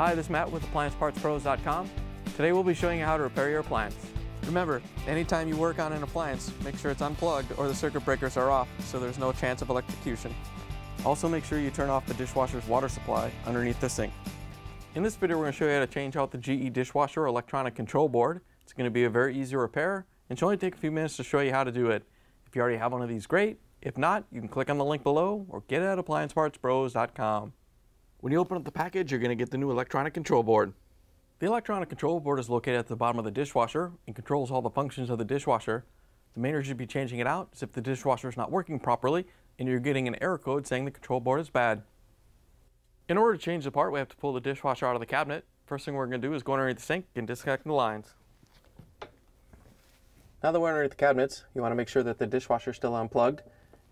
Hi, this is Matt with AppliancePartsPros.com. Today we'll be showing you how to repair your appliance. Remember, anytime you work on an appliance, make sure it's unplugged or the circuit breakers are off so there's no chance of electrocution. Also make sure you turn off the dishwasher's water supply underneath the sink. In this video we're going to show you how to change out the GE dishwasher electronic control board. It's going to be a very easy repair and should only take a few minutes to show you how to do it. If you already have one of these, great. If not, you can click on the link below or get it at AppliancePartsPros.com. When you open up the package, you're going to get the new electronic control board. The electronic control board is located at the bottom of the dishwasher and controls all the functions of the dishwasher. The main reason you'd be changing it out is if the dishwasher is not working properly and you're getting an error code saying the control board is bad. In order to change the part, we have to pull the dishwasher out of the cabinet. First thing we're going to do is go underneath the sink and disconnect the lines. Now that we're underneath the cabinets, you want to make sure that the dishwasher is still unplugged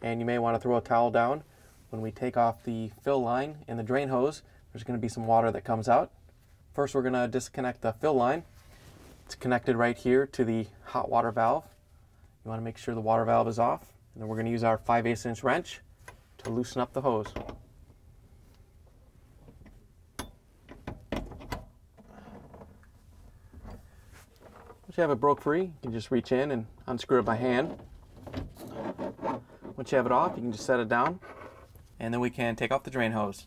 and you may want to throw a towel down. When we take off the fill line in the drain hose, there's going to be some water that comes out. First, we're going to disconnect the fill line. It's connected right here to the hot water valve. You want to make sure the water valve is off. And then we're going to use our 5 8 inch wrench to loosen up the hose. Once you have it broke free, you can just reach in and unscrew it by hand. Once you have it off, you can just set it down and then we can take off the drain hose.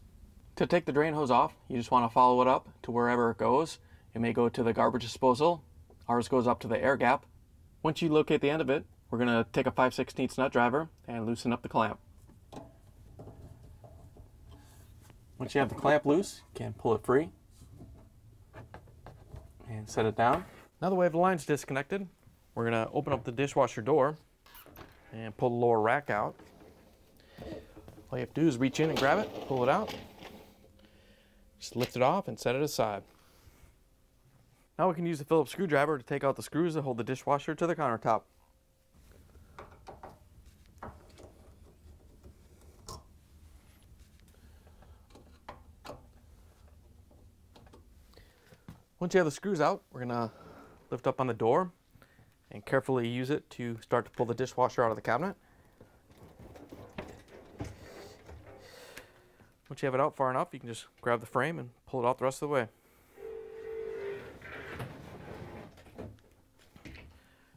To take the drain hose off, you just want to follow it up to wherever it goes. It may go to the garbage disposal. Ours goes up to the air gap. Once you locate the end of it, we're going to take a 5 16 nut driver and loosen up the clamp. Once you have the clamp loose, you can pull it free and set it down. Now that we have the lines disconnected, we're going to open up the dishwasher door and pull the lower rack out. All you have to do is reach in and grab it, pull it out, just lift it off and set it aside. Now we can use the Phillips screwdriver to take out the screws that hold the dishwasher to the countertop. Once you have the screws out, we're going to lift up on the door and carefully use it to start to pull the dishwasher out of the cabinet. You have it out far enough, you can just grab the frame and pull it out the rest of the way.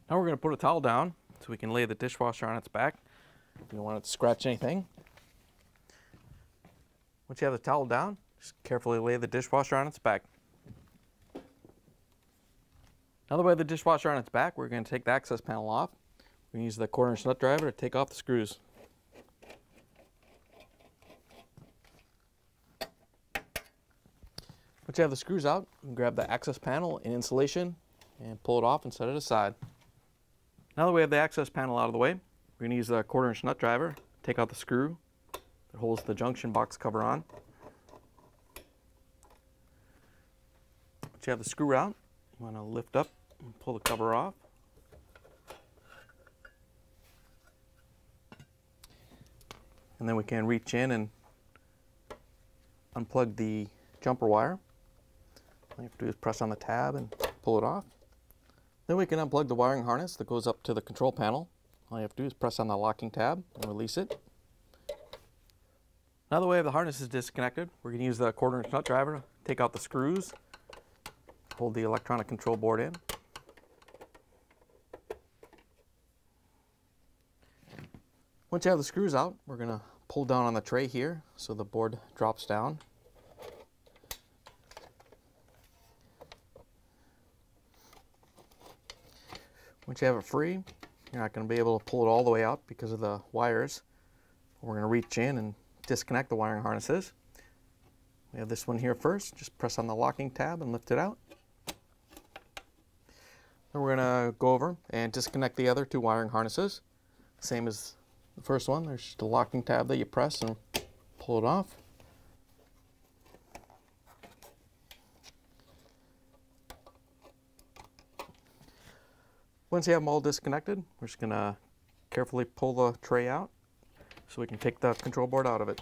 Now we're going to put a towel down so we can lay the dishwasher on its back. You don't want it to scratch anything. Once you have the towel down, just carefully lay the dishwasher on its back. Now that we have the dishwasher on its back, we're going to take the access panel off. To use the quarter inch nut driver to take off the screws. Once you have the screws out, you can grab the access panel and insulation and pull it off and set it aside. Now that we have the access panel out of the way, we're going to use the quarter inch nut driver, take out the screw that holds the junction box cover on. Once you have the screw out, you want to lift up and pull the cover off. And then we can reach in and unplug the jumper wire. All you have to do is press on the tab and pull it off. Then we can unplug the wiring harness that goes up to the control panel. All you have to do is press on the locking tab and release it. Now we have the harness is disconnected, we're going to use the quarter inch nut driver to take out the screws, hold the electronic control board in. Once you have the screws out, we're going to pull down on the tray here so the board drops down. Once you have it free, you're not going to be able to pull it all the way out because of the wires. We're going to reach in and disconnect the wiring harnesses. We have this one here first. Just press on the locking tab and lift it out. Then we're going to go over and disconnect the other two wiring harnesses. Same as the first one. There's just a locking tab that you press and pull it off. Once you have them all disconnected, we're just going to carefully pull the tray out so we can take the control board out of it.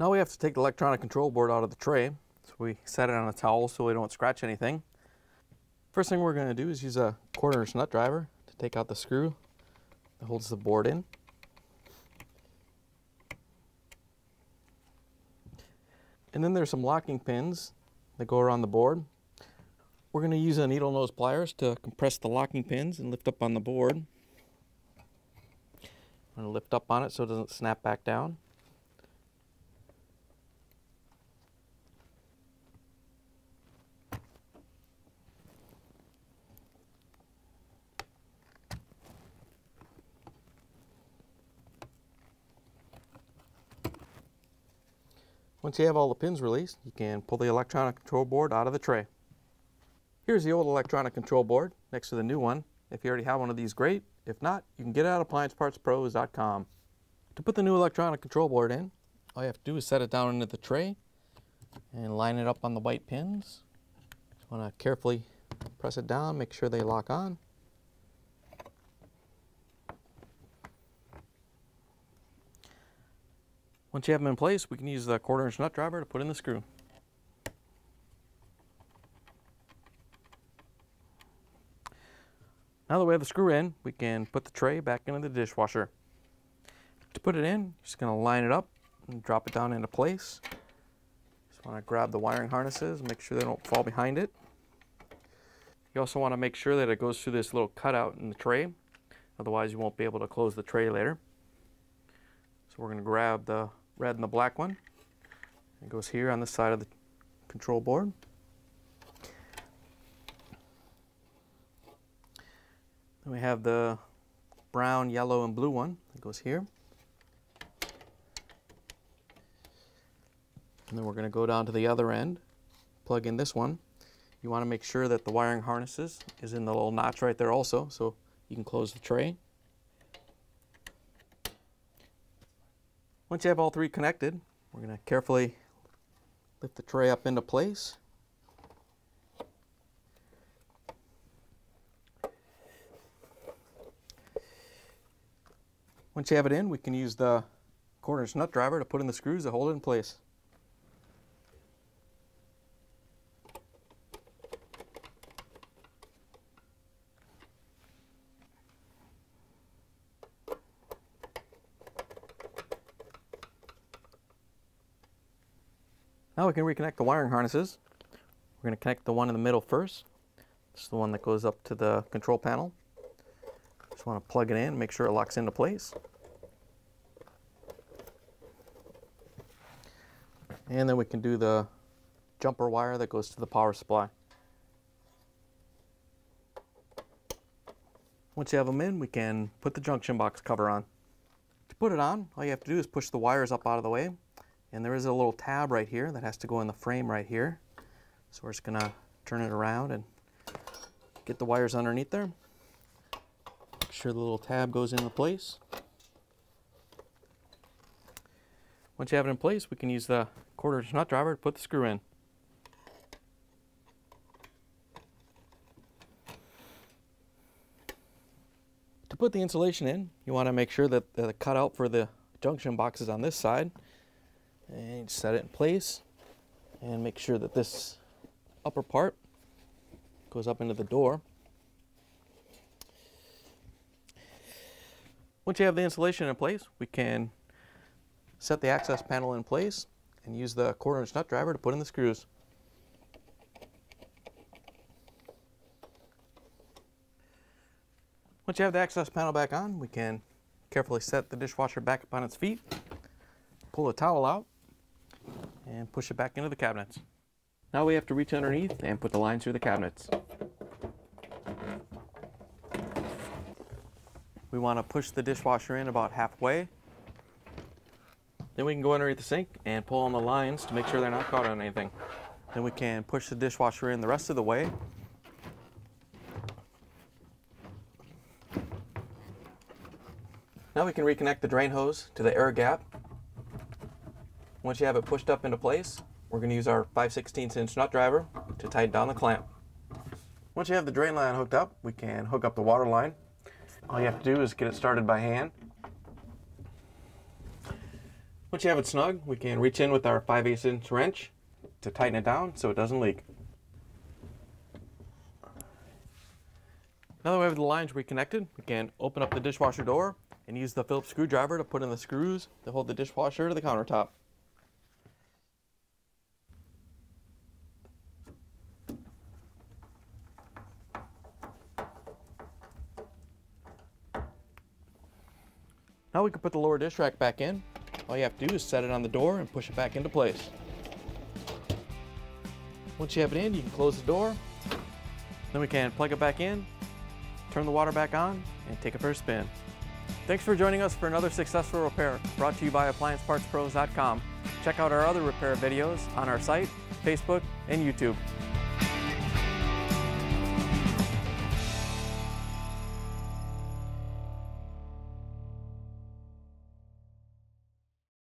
Now we have to take the electronic control board out of the tray. So we set it on a towel so we don't scratch anything. First thing we're going to do is use a quarter inch nut driver to take out the screw that holds the board in. And then there's some locking pins that go around the board. We're going to use a needle nose pliers to compress the locking pins and lift up on the board. I'm going to lift up on it so it doesn't snap back down. Once you have all the pins released, you can pull the electronic control board out of the tray. Here's the old electronic control board next to the new one. If you already have one of these, great. If not, you can get it at appliancepartspros.com. To put the new electronic control board in, all you have to do is set it down into the tray and line it up on the white pins. Just want to carefully press it down, make sure they lock on. Once you have them in place, we can use the quarter inch nut driver to put in the screw. Now that we have the screw in, we can put the tray back into the dishwasher. To put it in, you're just going to line it up and drop it down into place. Just want to grab the wiring harnesses, make sure they don't fall behind it. You also want to make sure that it goes through this little cutout in the tray, otherwise you won't be able to close the tray later. So we're going to grab the red and the black one. It goes here on the side of the control board. Then we have the brown, yellow, and blue one that goes here. And then we're going to go down to the other end, plug in this one. You want to make sure that the wiring harnesses is in the little notch right there also, so you can close the tray. Once you have all three connected, we're going to carefully lift the tray up into place. Once you have it in, we can use the corners nut driver to put in the screws to hold it in place. Now we can reconnect the wiring harnesses. We're going to connect the one in the middle first. This is the one that goes up to the control panel. Just want to plug it in, make sure it locks into place. And then we can do the jumper wire that goes to the power supply. Once you have them in, we can put the junction box cover on. To put it on, all you have to do is push the wires up out of the way and there is a little tab right here that has to go in the frame right here. So we're just gonna turn it around and get the wires underneath there. Make sure the little tab goes into place. Once you have it in place, we can use the quarter inch nut driver to put the screw in. To put the insulation in, you want to make sure that the cutout for the junction box is on this side and set it in place and make sure that this upper part goes up into the door. Once you have the insulation in place, we can set the access panel in place and use the quarter inch nut driver to put in the screws. Once you have the access panel back on, we can carefully set the dishwasher back up on its feet, pull the towel out, and push it back into the cabinets. Now we have to reach underneath and put the lines through the cabinets. We want to push the dishwasher in about halfway. Then we can go underneath the sink and pull on the lines to make sure they're not caught on anything. Then we can push the dishwasher in the rest of the way. Now we can reconnect the drain hose to the air gap once you have it pushed up into place, we're going to use our 5 16 inch nut driver to tighten down the clamp. Once you have the drain line hooked up, we can hook up the water line. All you have to do is get it started by hand. Once you have it snug, we can reach in with our 5 8 inch wrench to tighten it down so it doesn't leak. Now that we have the lines reconnected, we can open up the dishwasher door and use the Phillips screwdriver to put in the screws to hold the dishwasher to the countertop. Now we can put the lower dish rack back in. All you have to do is set it on the door and push it back into place. Once you have it in, you can close the door. Then we can plug it back in, turn the water back on, and take it for a spin. Thanks for joining us for another successful repair brought to you by AppliancePartsPros.com. Check out our other repair videos on our site, Facebook, and YouTube.